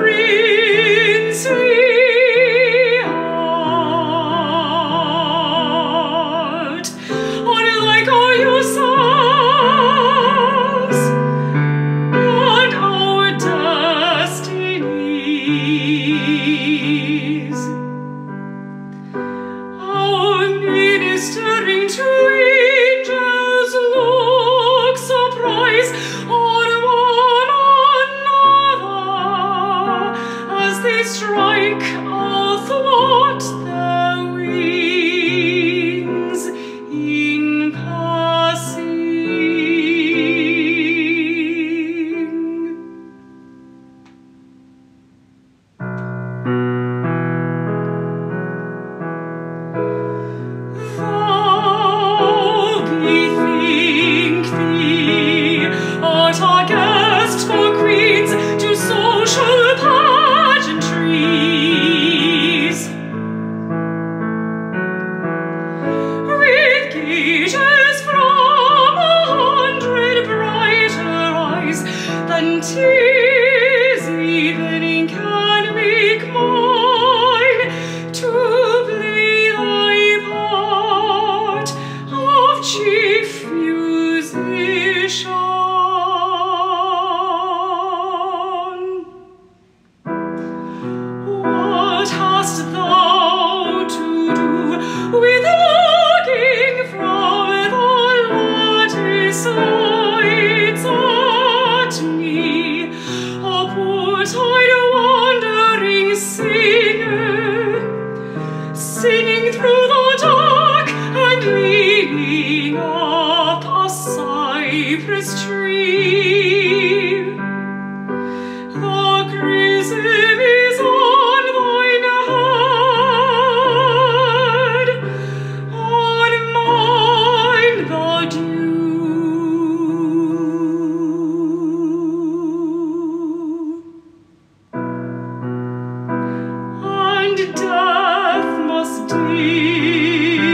free. Strike athwart the see